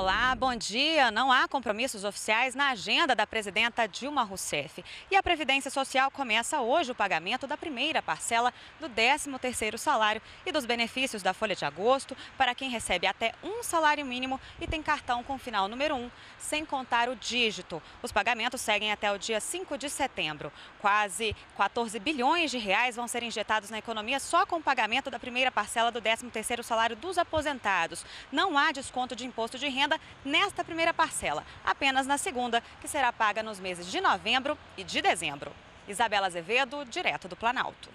Olá, bom dia. Não há compromissos oficiais na agenda da presidenta Dilma Rousseff. E a Previdência Social começa hoje o pagamento da primeira parcela do 13º salário e dos benefícios da folha de agosto para quem recebe até um salário mínimo e tem cartão com final número 1, sem contar o dígito. Os pagamentos seguem até o dia 5 de setembro. Quase 14 bilhões de reais vão ser injetados na economia só com o pagamento da primeira parcela do 13º salário dos aposentados. Não há desconto de imposto de renda nesta primeira parcela, apenas na segunda, que será paga nos meses de novembro e de dezembro. Isabela Azevedo, direto do Planalto.